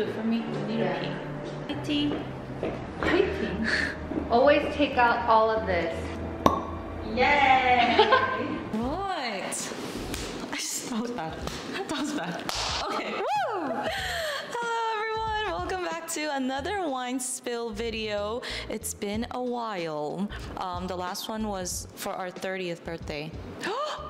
do it for me. Need Yeah. a pee. Hi, tea. Always take out all of this. Yay! What? I just, that was bad. That was bad. Okay. Woo! Hello everyone. Welcome back to another wine spill video. It's been a while. Um, the last one was for our 30th birthday.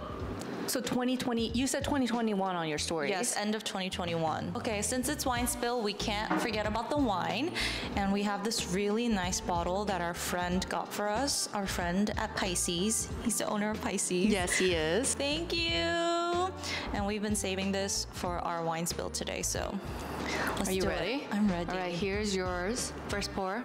So 2020, you said 2021 on your story. Yes, end of 2021. Okay, since it's wine spill, we can't forget about the wine. And we have this really nice bottle that our friend got for us. Our friend at Pisces. He's the owner of Pisces. Yes, he is. Thank you. And we've been saving this for our wine spill today, so let's Are you do it. ready? I'm ready. All right, here's yours. First pour.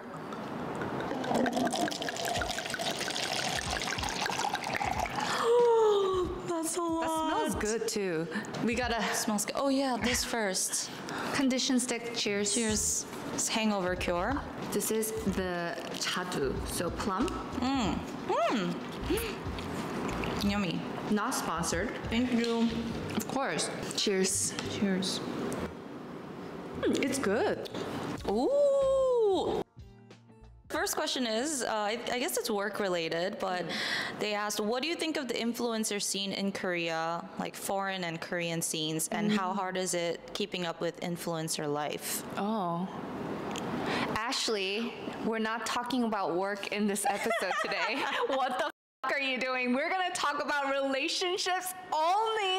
That's a That smells good too. We got a Smells good. Oh yeah, this first. condition stick. Cheers. Cheers. It's hangover cure. This is the chadu, so plum. Mmm. Mmm. Yummy. Not sponsored. Thank you. Of course. Cheers. Cheers. It's good. Ooh. First question is, uh, I, I guess it's work related, but they asked, what do you think of the influencer scene in Korea, like foreign and Korean scenes, and how hard is it keeping up with influencer life? Oh. Ashley, we're not talking about work in this episode today. what the are you doing? We're gonna talk about relationships only.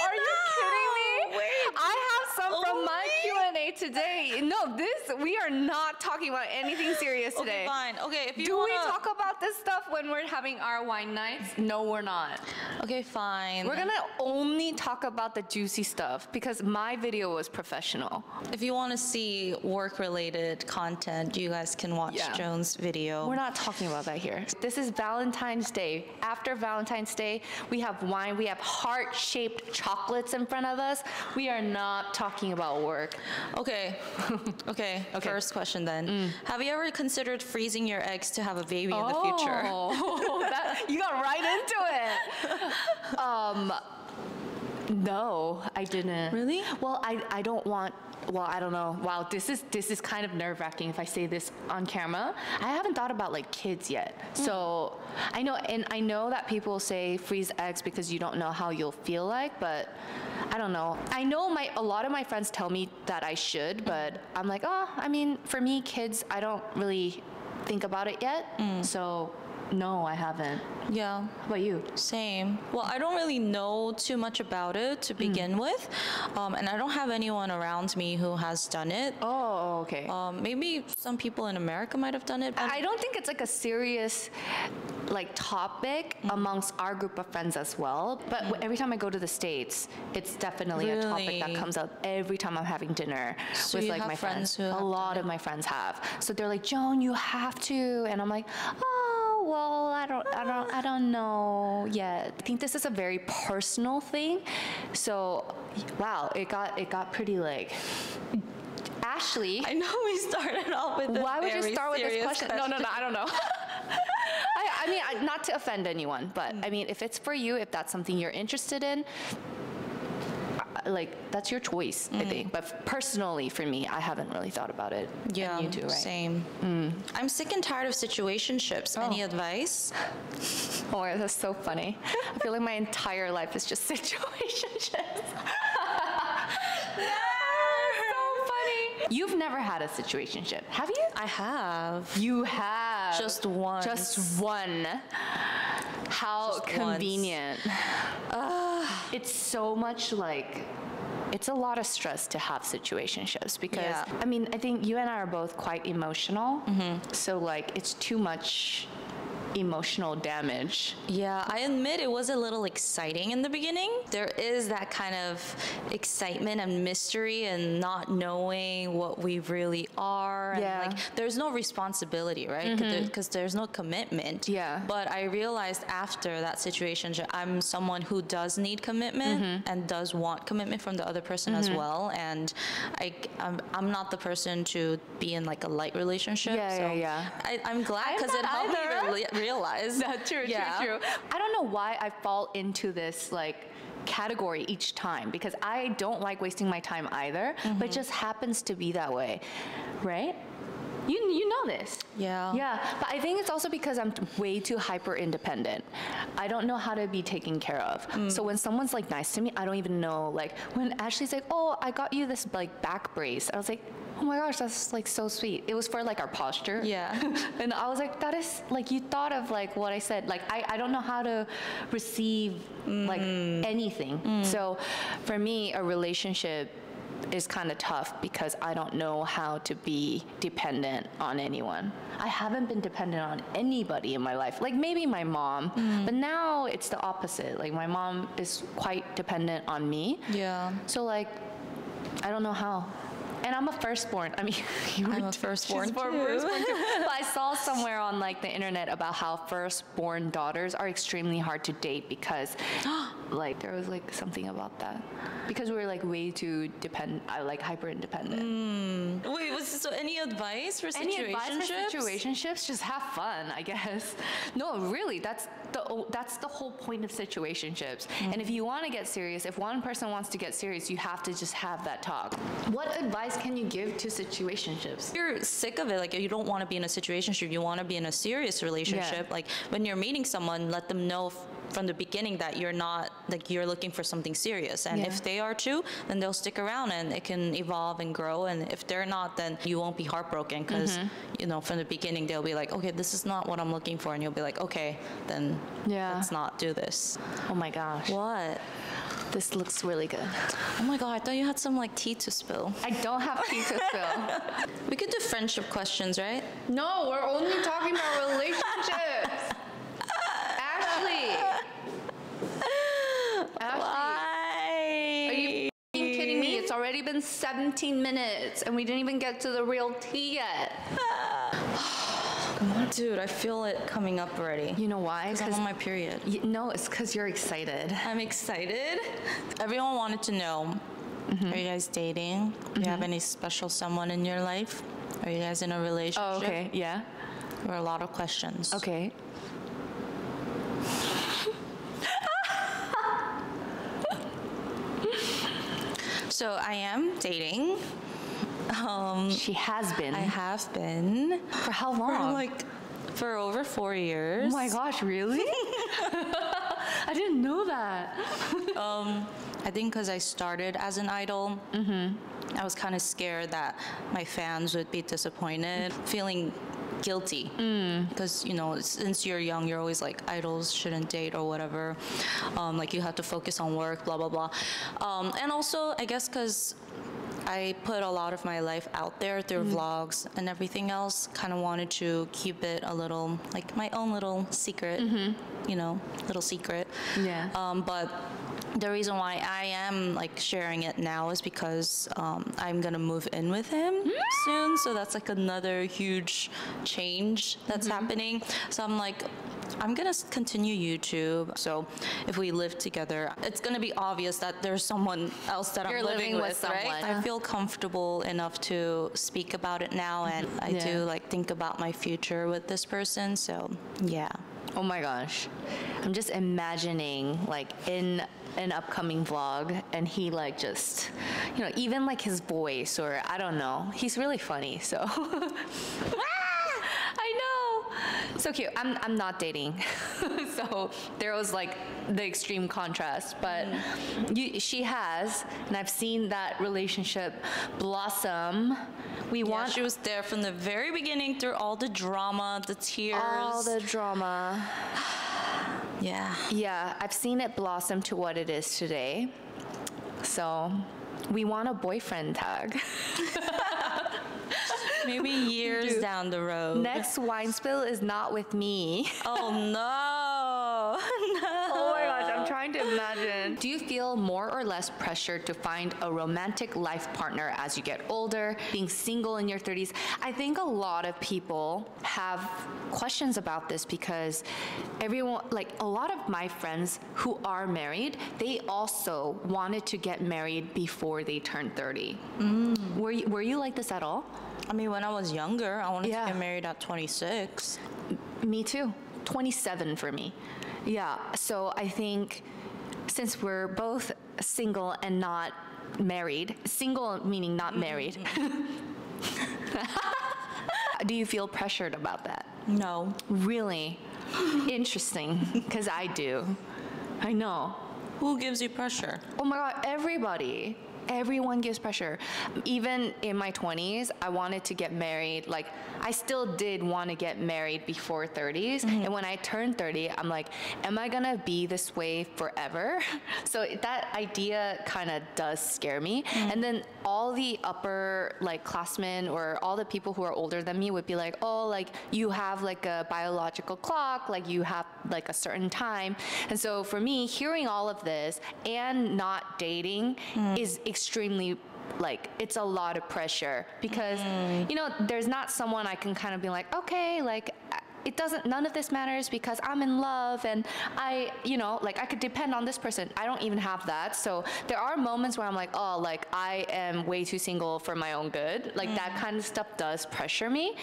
Are you kidding me? Wait. I have some from my Q&A today. No, this we are not talking about anything serious today. Okay, fine. Okay, if you Do we wanna- talk about this stuff when we're having our wine nights? No, we're not. Okay, fine. We're gonna only talk about the juicy stuff because my video was professional. If you want to see work-related content, you guys can watch Yeah. Joan's video. We're not talking about that here. This is Valentine's Day. After Valentine's Day, we have wine, we have heart shaped chocolates in front of us. We are not talking about work. Okay. okay. Okay. First question then. Have you ever considered freezing your eggs to have a baby in the future? Oh, that, you got right into it. Um, no, I didn't. Really? Well, I, I don't want. Well, I don't know. Wow, this is this is kind of nerve wracking if I say this on camera. I haven't thought about like kids yet. Hmm. So I know, and I know that people say freeze eggs because you don't know how you'll feel like, but I don't know. I know my a lot of my friends tell me that I should, hmm. but I'm like, oh, I mean, for me, kids, I don't really think about it yet. Hmm. So no, I haven't. Yeah. How about you? Same. Well, I don't really know too much about it to begin with, um, and I don't have anyone around me who has done it. Oh, okay. Um, maybe some people in America might have done it. But I don't think it's like a serious like topic amongst our group of friends as well. But w- every time I go to the states, it's definitely a topic that comes up every time I'm having dinner So with like my friends who A lot of my friends have. So they're like, Joan, you have to, and I'm like, oh well, I don't, I don't, I don't know yet. I think this is a very personal thing. So, wow, it got it got pretty like. Ashley, I know we started off with. why would you start with this serious question? No, no, no, I don't know. I, I mean, I, not to offend anyone, but I mean, if it's for you, if that's something you're interested in, like that's your choice, I think. But personally, for me, I haven't really thought about it. And Yeah, you too, right? Mm. same. I'm sick and tired of situationships. Any advice? Oh, that's so funny. I feel like my entire life is just situationships. so funny. You've never had a situationship, have you? I have. You have. Just one. Just one. How Just once. It's so much like it's a lot of stress to have situationships because Yeah. I mean I think you and I are both quite emotional. Mm-hmm. So like it's too much emotional damage. Yeah, I admit it was a little exciting in the beginning. There is that kind of excitement and mystery and not knowing what we really are. And Yeah. like there's no responsibility, right? Because mm-hmm. there's no commitment. Yeah. But I realized after that situation, I'm someone who does need commitment mm-hmm. and does want commitment from the other person as mm-hmm. well. And I, I'm, I'm not the person to be in like a light relationship. Yeah, so yeah, yeah. I, I'm glad because it helped either. me re- realize. true, Yeah. true, true. I don't know why I fall into this like category each time because I don't like wasting my time either, but it mm-hmm. just happens to be that way, right? You, you know this. Yeah. Yeah, but I think it's also because I'm way too hyper independent. I don't know how to be taken care of. Mm. So when someone's like nice to me, I don't even know. Like when Ashley's like, "Oh, I got you this like back brace," I was like, "Oh my gosh, that's like so sweet." It was for like our posture. Yeah. and I was like, "That is like you thought of like what I said. Like I, I don't know how to receive like mm-hmm. anything. Mm. So for me, a relationship is kind of tough because I don't know how to be dependent on anyone. I haven't been dependent on anybody in my life. Like maybe my mom, mm. but now it's the opposite. Like my mom is quite dependent on me. Yeah. So like I don't know how. And I'm a firstborn. I mean, you I'm a firstborn too. firstborn too. But I saw somewhere on like the internet about how firstborn daughters are extremely hard to date because, like, there was like something about that because we were like way too depend, I like hyper independent. Hmm. Wait, was so any advice for Any advice for situationships? situationships? Just have fun, I guess. No, really, that's the oh, that's the whole point of situationships. Mm-hmm. And if you want to get serious, if one person wants to get serious, you have to just have that talk. What advice can you give to situationships? If you're sick of it like you don't want to be in a situation you want to be in a serious relationship like when you're meeting someone let them know f- from the beginning that you're not like you're looking for something serious and Yeah. if they are too then they'll stick around and it can evolve and grow and if they're not then you won't be heartbroken because Mm-hmm. you know from the beginning they'll be like okay this is not what i'm looking for and you'll be like okay then Yeah. let's not do this Oh my gosh, what this looks really good. oh my god i thought you had some like tea to spill I don't have tea to spill. we could do friendship questions right No, we're only talking about relationships. Ashley. Ashley. why Are you f***ing kidding me? It's already been 17 minutes and we didn't even get to the real tea yet. Dude, I feel it coming up already. You know why? Because I'm on my period. no, it's because you're excited. I'm excited. Everyone wanted to know mm-hmm. Are you guys dating? Do you have mm-hmm. any special someone in your life? Are you guys in a relationship? Oh, okay. Yeah. There were a lot of questions. Okay. So I am dating. Um, She has been. I have been For how for long? like for over four years. oh my gosh, really? I didn't know that. I think because I started as an idol, Mm-hmm. I was kind of scared that my fans would be disappointed, feeling guilty. Mm. Because, you know, since you're young, you're always like, idols shouldn't date or whatever. Um, like, you have to focus on work, blah, blah, blah. Um, and also, I guess because I put a lot of my life out there through Mm. vlogs and everything else. Kind of wanted to keep it a little, like my own little secret, you know, little secret. Mm-hmm. Yeah. Um, but the reason why I am like sharing it now is because um, I'm gonna move in with him soon. So that's like another huge change that's happening. So I'm like, I'm gonna continue YouTube. So if we live together, it's gonna be obvious that there's someone else that You're I'm living, living with right? someone. I feel comfortable enough to speak about it now, and I Yeah. do like think about my future with this person. So yeah. Oh my gosh. I'm just imagining like in an upcoming vlog and he like just you know even like his voice or I don't know. He's really funny. So ah! I know. So cute. I'm I'm not dating. so there was like the extreme contrast, but mm-hmm. you, she has and I've seen that relationship blossom. We Yeah, want she was there from the very beginning through all the drama, the tears. all the drama. yeah. Yeah, I've seen it blossom to what it is today. So we want a boyfriend tag. Maybe years down the road. Next wine spill is not with me. Oh no. Oh my gosh, I'm trying to imagine. Do you feel more or less pressure to find a romantic life partner as you get older, being single in your 30s? I think a lot of people have questions about this because everyone, like a lot of my friends who are married, they also wanted to get married before they turned 30. Mm. Were, you, were you like this at all? I mean, when I was younger, I wanted Yeah. to get married at 26. Me too. 27 for me. Yeah. So I think since we're both single and not married, single meaning not mm-hmm. married, do you feel pressured about that? No. Really? Interesting, because I do. I know. Who gives you pressure? Oh my God, everybody. Everyone gives pressure. Even in my 20s, I wanted to get married. Like, I still did want to get married before 30s. Mm-hmm. And when I turned 30, I'm like, am I gonna be this way forever? So that idea kind of does scare me. Mm-hmm. And then all the upper, like, classmen or all the people who are older than me would be like, oh, like, you have like a biological clock, like, you have like a certain time. And so for me, hearing all of this and not dating mm. is extremely like it's a lot of pressure because mm. you know there's not someone I can kind of be like okay like it doesn't none of this matters because I'm in love and I you know like I could depend on this person. I don't even have that. So there are moments where I'm like oh like I am way too single for my own good. Like that mm. kind of stuff does pressure me.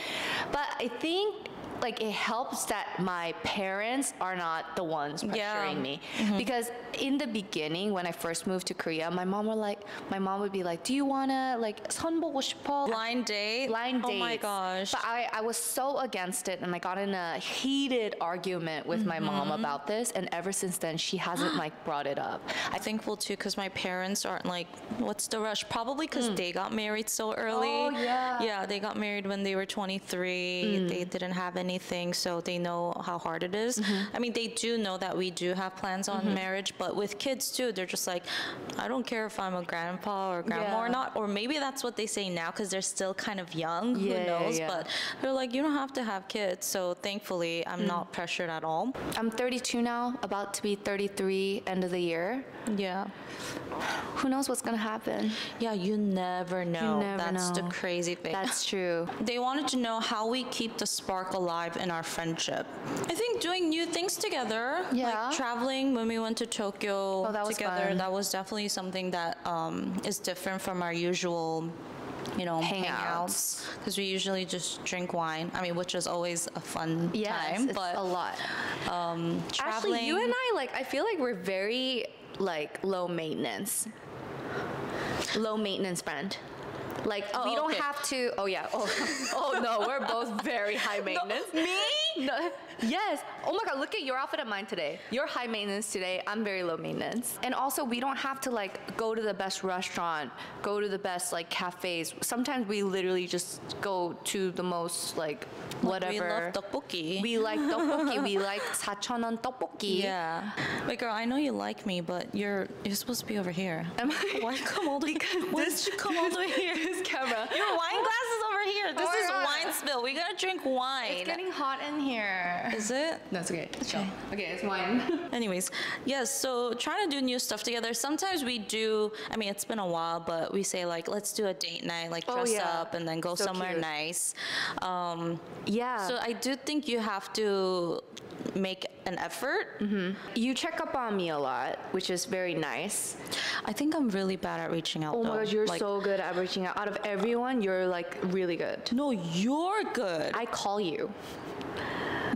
But I think like it helps that my parents are not the ones pressuring Yeah. me because in the beginning when I first moved to Korea my mom would like my mom would be like do you wanna like 선 보고 싶어 Blind date? blind dates Oh my gosh. but I, I was so against it and I got in a heated argument with my mom Mm-hmm. about this and ever since then she hasn't like brought it up I'm thankful too because my parents aren't like, what's the rush? Probably because they got married so early. Oh, yeah. Yeah, they got married when they were 23. They didn't have anything, so they know how hard it is. Mm-hmm. I mean, they do know that we do have plans on mm-hmm. marriage, but with kids too, they're just like, I don't care if I'm a grandpa or grandma or not. Or maybe that's what they say now because they're still kind of young. Yeah, Who knows? yeah. But they're like, you don't have to have kids. So thankfully, I'm mm. not pressured at all. I'm 32 now about to be 33 end of the year Yeah. who knows what's gonna happen Yeah, you never know. never That's the crazy thing. that's true they wanted to know how we keep the spark alive in our friendship. I think doing new things together, Yeah. like traveling when we went to Tokyo Oh, that together, fun. that was definitely something that um, is different from our usual. You know, Hangouts. hangouts because we usually just drink wine. I mean, which is always a fun yes time. it's but a lot um, traveling, Actually, you and I like I feel like we're very like low maintenance. Low maintenance friend. Like Oh, we don't okay. have to oh yeah. Oh, oh no, we're both very high maintenance. me? No, yes. Oh my God, look at your outfit and mine today. You're high maintenance today. I'm very low maintenance. And also, we don't have to like go to the best restaurant, go to the best like cafes. Sometimes we literally just go to the most like whatever. We love tteokbokki. We like tteokbokki. we like sachonon tteokbokki. Yeah. Wait, girl, I know you like me, but you're you're supposed to be over here. Am I? Why come all the way? Why did you come all the way here? This camera. Your wine glass is here. This Oh is wine spill. We gotta drink wine. It's getting hot in here. is it? No, it's okay. Okay. Okay, it's wine. Anyways, yes, so trying to do new stuff together. Sometimes we do, I mean, it's been a while, but we say, like, let's do a date night, like Oh, dress yeah. up and then go So somewhere cute. nice. Um, yeah. so I do think you have to make an effort. you check up on me a lot, which is very nice. I think I'm really bad at reaching out. Oh my though. god, you're Like, so good at reaching out. Out of everyone, you're like really good. No, you're good. I call you.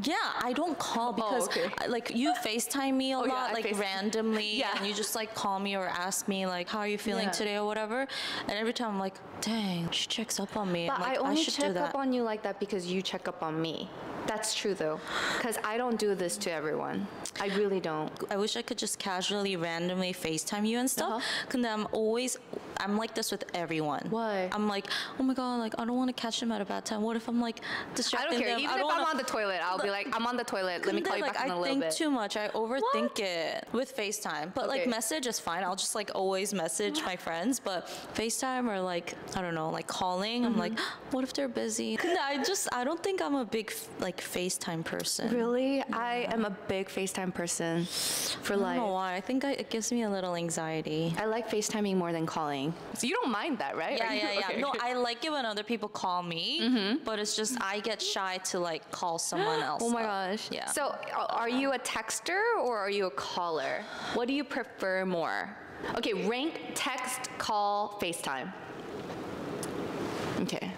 Yeah, I don't call because okay. Like you FaceTime me a Oh, lot, I like randomly, Yeah. and you just like call me or ask me like, "How are you feeling Yeah. today?" or whatever. And every time I'm like, "Dang, she checks up on me." But like, I only should do check up on you like that because you check up on me. That's true though. Because I don't do this to everyone. I really don't. I wish I could just casually, randomly FaceTime you and stuff. Uh-huh. I'm always, I'm like this with everyone. Why? I'm like, oh my god, like I don't want to catch them at a bad time. What if I'm like distracting I don't care. them? Even I if don't I'm wanna- on the toilet, I'll be like, I'm on the toilet. Let me call you like, back in a I little bit. I think too much. I overthink it with FaceTime. But like message is fine. I'll just like always message my friends. But FaceTime or like I don't know, like calling. I'm like, Mm-hmm. what if they're busy? I just I don't think I'm a big like FaceTime person. Really? I am a big FaceTime person for I don't life. know why. I think I, it gives me a little anxiety. I like FaceTiming more than calling. So you don't mind that, right? Yeah, you- yeah, yeah. okay. No, I like it when other people call me, mm-hmm. but it's just I get shy to like call someone else. Oh my up. gosh. Yeah. So are you a texter or are you a caller? What do you prefer more? Okay, rank text, call, FaceTime. Okay.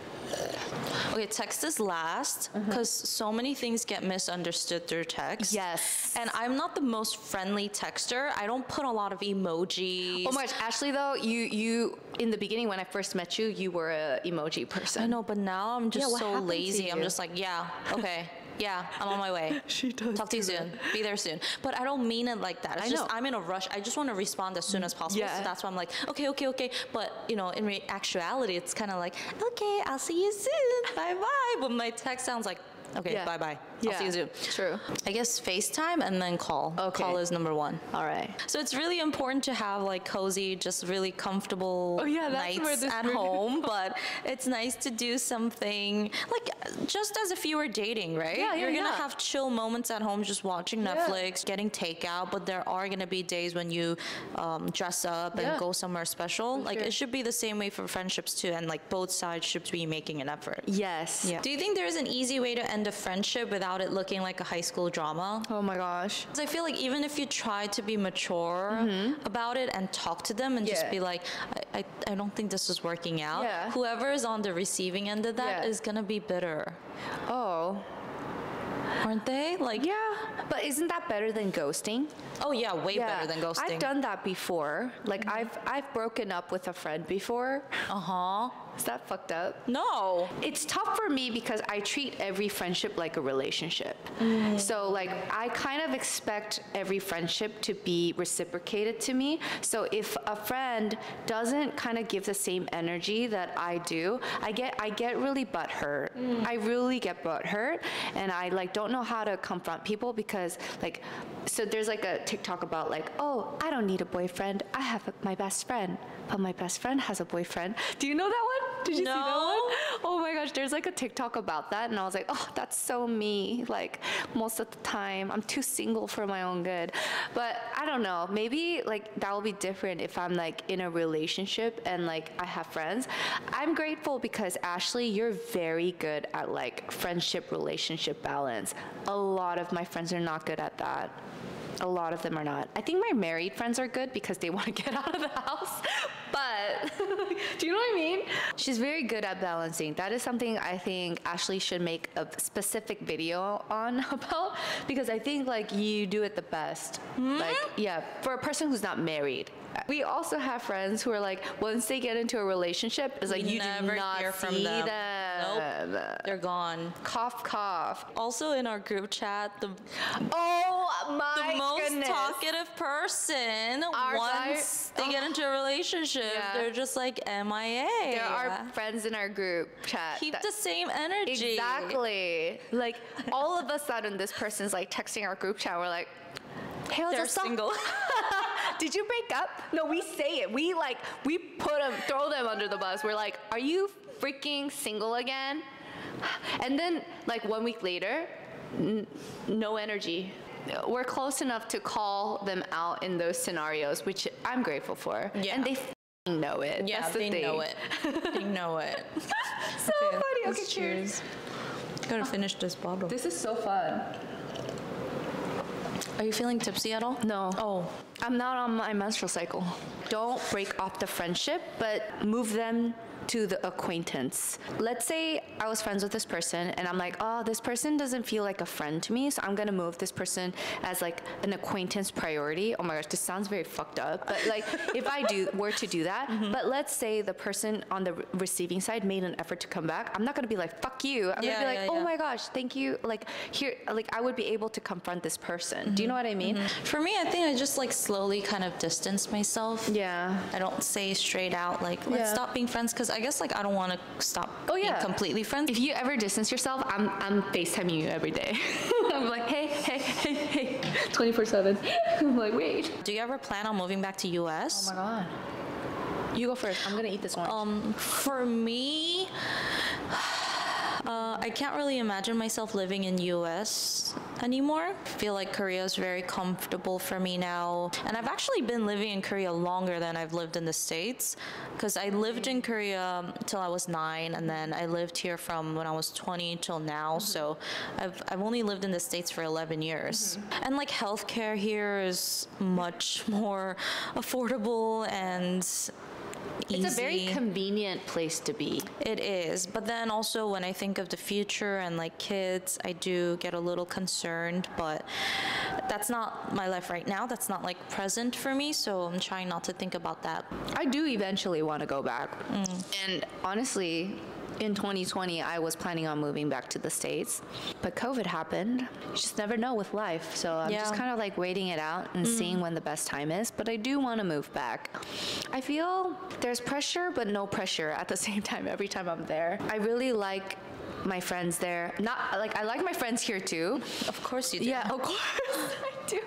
Oh, okay, text is last uh-huh. because so many things get misunderstood through text. Yes. And I'm not the most friendly texter. I don't put a lot of emojis. Oh my gosh, Ashley, though, you you in the beginning when I first met you, you were a emoji person. I know, but now I'm just what so lazy. I'm just like, yeah, okay. Yeah, I'm on my way. She does Talk to you soon. Be there soon. But I don't mean it like that. It's I just know. I'm in a rush. I just want to respond as soon as possible. Yeah. So that's why I'm like, okay, okay, okay. But you know, in re- actuality, it's kind of like, okay, I'll see you soon. bye bye. But my text sounds like, okay, Yeah. bye bye. I'll see you soon. True. I guess FaceTime and then call. Okay. Call is number one. All right. So it's really important to have like cozy, just really comfortable Oh, yeah, nights at home. But it's nice to do something like just as if you were dating, right? Yeah, yeah, You're gonna yeah. have chill moments at home, just watching Netflix, getting takeout. But there are gonna be days when you um, dress up and Yeah. go somewhere special. like sure. it should be the same way for friendships too, and like both sides should be making an effort. Yes. Yeah. Do you think there's an easy way to end a friendship without it looking like a high school drama? Oh my gosh. I feel like even if you try to be mature about it and talk to them and just Mm-hmm. Be like, I, I, I don't think this is working out, Yeah. whoever is on the receiving end of that is Yeah. gonna be bitter, Oh. aren't they? Like, Yeah. But isn't that better than ghosting? oh yeah, way better than ghosting. I've done that before. Like I've I've broken up with a friend before. Uh huh. Is that fucked up? No. It's tough for me because I treat every friendship like a relationship. Mm. So like I kind of expect every friendship to be reciprocated to me. So if a friend doesn't kind of give the same energy that I do, I get I get really butthurt. Mm. I really get butthurt and I like don't know how to confront people because like so there's like a TikTok about like, oh, I don't need a boyfriend. I have my best friend. But my best friend has a boyfriend. Do you know that one? Did you see that No. one? Oh my gosh, there's like a TikTok about that, and I was like, oh, that's so me. Like most of the time, I'm too single for my own good. But I don't know. Maybe like that will be different if I'm like in a relationship and like I have friends. I'm grateful because Ashley, you're very good at like friendship relationship balance. A lot of my friends are not good at that. A lot of them are not. I think my married friends are good because they want to get out of the house. But do you know what I mean? She's very good at balancing. That is something I think Ashley should make a specific video on about because I think like you do it the best. Hmm? Like yeah, for a person who's not married. We also have friends who are like once they get into a relationship, it's like We you never do not hear from see them. them. They're gone. Cough, cough. Also in our group chat, the Oh my the most goodness. talkative person Our guy- once they get into a relationship, Yeah. they're just like MIA. There are friends in our group chat. keep that- the same energy. Exactly. Like all of a sudden, this person's like texting our group chat. We're like, "Hey, They're single. Did you break up?" No, we say it. We like we put them, throw them under the bus. We're like, "Are you freaking single again?" And then like one week later, n- no energy. We're close enough to call them out in those scenarios, which I'm grateful for. Yeah. And they f***ing know it. yeah, That's the they thing. know it. they know it. So funny. let's Okay, cheers. Gotta finish this bottle. This is so fun. Are you feeling tipsy at all? No. Oh, I'm not on my menstrual cycle. Don't break off the friendship, but move them to the acquaintance. Let's say I was friends with this person and I'm like, oh, this person doesn't feel like a friend to me, so I'm gonna move this person as like an acquaintance priority. Oh my gosh, this sounds very fucked up, but like if I do were to do that, mm-hmm. but let's say the person on the re- receiving side made an effort to come back, I'm not gonna be like, fuck you. I'm Yeah, gonna be like, yeah, oh my gosh, thank you. Like here, like I would be able to confront this person. Do you know what I mean? for me, I think I just like slowly kind of distance myself. Yeah. I don't say straight out like let's Yeah. stop being friends because I guess like I don't want to stop Oh, being yeah. completely friends. If you ever distance yourself, I'm I'm FaceTiming you every day. I'm like, hey, hey, hey, hey, 24/7. I'm like, wait. Do you ever plan on moving back to US? Oh my god. You go first. I'm gonna eat this one. Um, for me, I can't really imagine myself living in US anymore. I feel like Korea is very comfortable for me now. And I've actually been living in Korea longer than I've lived in the States because I lived in Korea till I was nine and then I lived here from when I was 20 till now. So I've, I've only lived in the States for 11 years. Mm-hmm. And like healthcare here is much more affordable and easy. It's a very convenient place to be. It is, but then also when I think of the future and like kids, I do get a little concerned, but that's not my life right now. That's not like present for me, so I'm trying not to think about that. I do eventually want to go back. Mm. And honestly, in 2020, I was planning on moving back to the States, but COVID happened. You just never know with life. So I'm just kind of like waiting it out and mm-hmm. seeing when the best time is. But I do want to move back. I feel there's pressure, but no pressure at the same time every time I'm there. I really like my friends there. Not like I like my friends here too. Of course you do. Yeah, of course I do.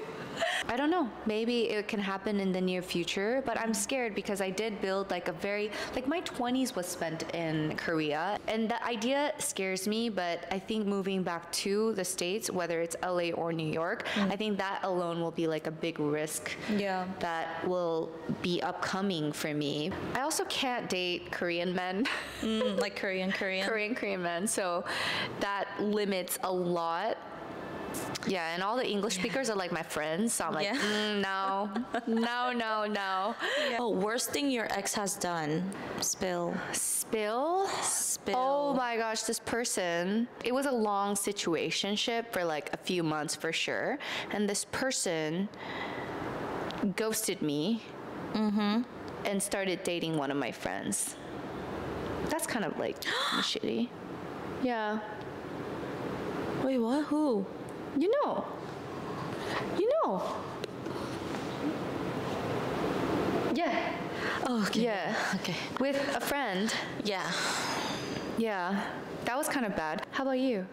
I don't know. Maybe it can happen in the near future, but I'm scared because I did build like a very like my 20s was spent in Korea, and that idea scares me. But I think moving back to the states, whether it's LA or New York, I think that alone will be like a big risk. Yeah. That will be upcoming for me. I also can't date Korean men. Mm, like Korean, Korean. Korean Korean men. So that limits a lot. Yeah, and all the English speakers are like my friends. So I'm like, Yeah. mm, no, no, no, no. Oh, worst thing your ex has done. Spill. Spill. Spill. Oh my gosh, this person. It was a long situationship for like a few months for sure, and this person ghosted me Mm-hmm. and started dating one of my friends. That's kind of like shitty. Yeah. Wait, what? Who? You know. You know. Yeah. Oh, okay. Yeah. Okay. With a friend. Yeah. Yeah. That was kind of bad. How about you?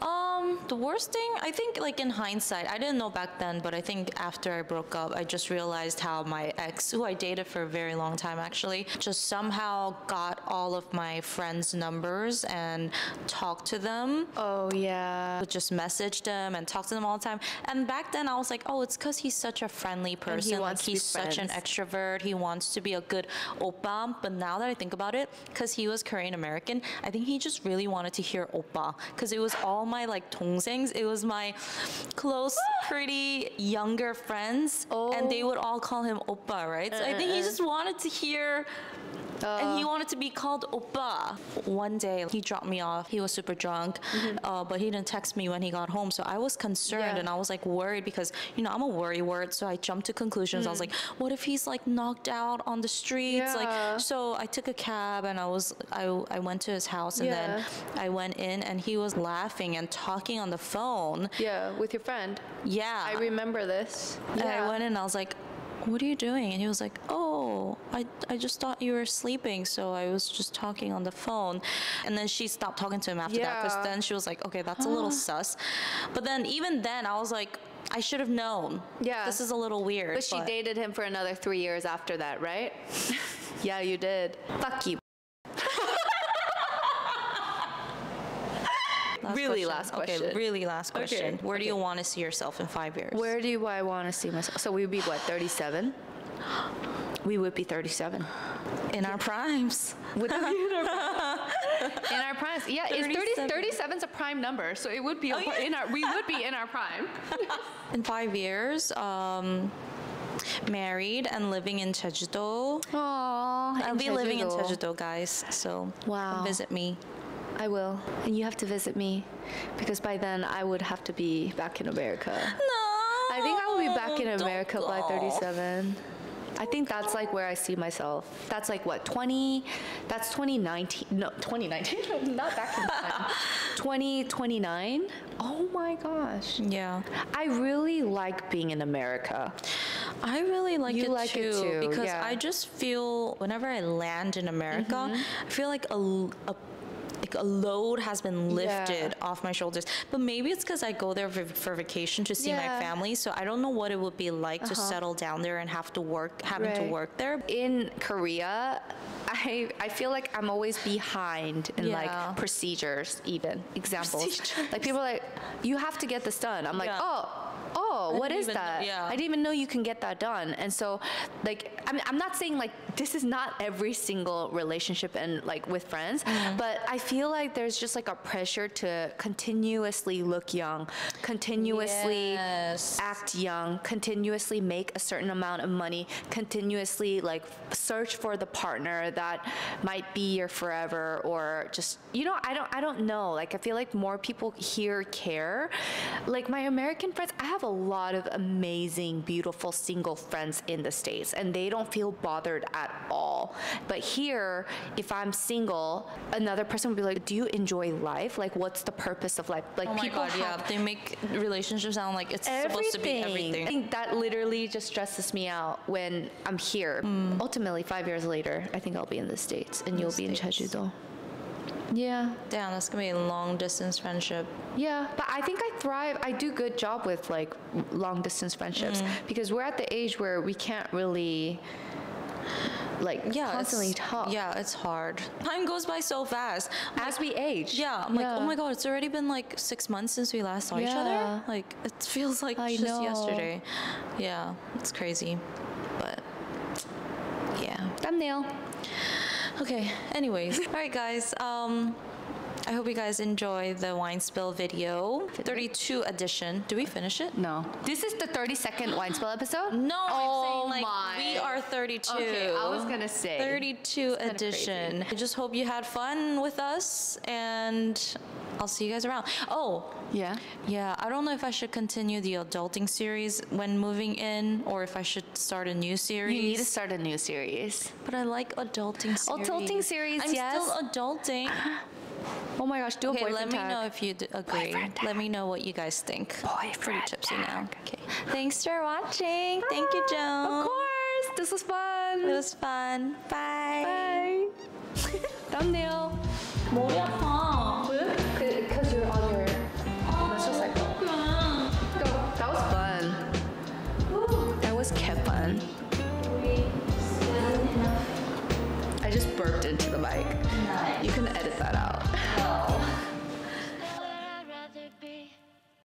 Um, the worst thing, I think, like in hindsight, I didn't know back then, but I think after I broke up, I just realized how my ex, who I dated for a very long time actually, just somehow got all of my friends' numbers and talked to them. Oh yeah. Just message them and talk to them all the time. And back then, I was like, oh, it's because he's such a friendly person. like wants to be he's such an extrovert. He wants to be a good oppa. But now that I think about it, because he was Korean American, I think he just really wanted to hear oppa. Because it was all my like It was my close, pretty younger friends, and they oh. would all call him oppa, right? So I think he uh-uh. just wanted to hear. And he uh. wanted to be called Oppa. One day, he dropped me off. He was super drunk, mm-hmm. uh, but he didn't text me when he got home. So I was concerned Yeah. and I was like worried because, you know, I'm a worry word. So I jumped to conclusions. I was mm. like, what if he's like knocked out on the streets? Yeah. Like, so I took a cab and I was, I, I went to his house and then I went in and he was laughing and talking on the phone. Yeah, with your friend. Yeah. I remember this. And I went in and I was like, what are you doing? And he was like, oh, I, I just thought you were sleeping, so I was just talking on the phone. And then she stopped talking to him after that because then she was like, okay, that's a little sus. But then even then, I was like, I should have known. Yeah. This is a little weird. But she dated him for another three years after that, right? yeah, you did. Fuck you. Last really last Okay, question. really last question. Where do you want to see yourself in five years? Where do I want to see myself? So we would be what, 37? We would be 37. In our primes. Be in our primes? Yeah, it's 30, 37. 37's a prime number, so it would be Oh, yeah. in our. We would be in our prime. In five years, um, married and living in Jeju-do. Aww, I'll be living in Jeju-do, guys. So Wow. come visit me. I will, and you have to visit me, because by then I would have to be back in America. No. I think I will be back in America by 37. I think that's like where I see myself. That's like what 20? That's 2019. No, 2019. Not back in time. 2029. Oh my gosh. Yeah. I really like being in America. I really like it. Like too it too, because yeah. I just feel whenever I land in America, Mm-hmm. I feel like a, a like a load has been lifted off my shoulders. But maybe it's because I go there for, for vacation to see Yeah. Uh-huh. my family, so I don't know what it would be like to settle down there and have to work, having to work there. In Korea, I I feel like I'm always behind in Yeah. like procedures, even examples. Procedures. Like people are like, you have to get this done. I'm like, Yeah. oh, oh, what know- that? yeah. I didn't even know you can get that done. And so, like, I mean, I'm not saying like this is not every single relationship and like with friends, Mm-hmm. but I feel like there's just like a pressure to continuously look young, continuously Yes. act young, continuously make a certain amount of money, continuously like search for the partner that might be your forever or just you know, I don't I don't know. Like I feel like more people here care. Like my American friends, I have a lot of amazing, beautiful single friends in the States and they don't feel bothered at all. But here, if I'm single, another person would be like, Do you enjoy life? Like what's the purpose of life? Like Oh my people god, yeah. have They make relationships sound like it's supposed to be everything. I think that literally just stresses me out when I'm here. Hmm. Ultimately, five years later, I think I'll be in the States and you'll be in. Jeju-do. Yeah, Damn, that's gonna be a long distance friendship. yeah, but I think I thrive. I do good job with like long distance friendships Hmm. because we're at the age where we can't really like Yeah, constantly talk. Yeah, it's hard. Time goes by so fast. I'm as like- we age. yeah, I'm like, oh my god, it's already been like six months since we last saw each other. Like, it feels like I just know. yesterday. Yeah, it's crazy, but yeah. Thumbnail. Okay. Anyways, all right, guys. Um, I hope you guys enjoy the wine spill video, 32 edition. Do we finish it? No, this is the 30 second wine spill episode. No, oh I'm saying like my. we are 32. Okay, I was gonna say. 32 edition. I just hope you had fun with us and I'll see you guys around. Oh, Yeah. yeah, I don't know if I should continue the adulting series when moving in or if I should start a new series. You need to start a new series. but I like adulting series. Adulting series, I'm yes. still adulting. Oh my gosh, do a Okay, boyfriend let me tag. know if you d- agree. Boyfriend Let me know what you guys think. Pretty Boyfriend tipsy now. tag. Okay. Thanks for watching. Thank you, Joan. Of course, this was fun. It was fun. Bye. Bye. Thumbnail. 머리 아파. Burped into the mic. You can edit that out.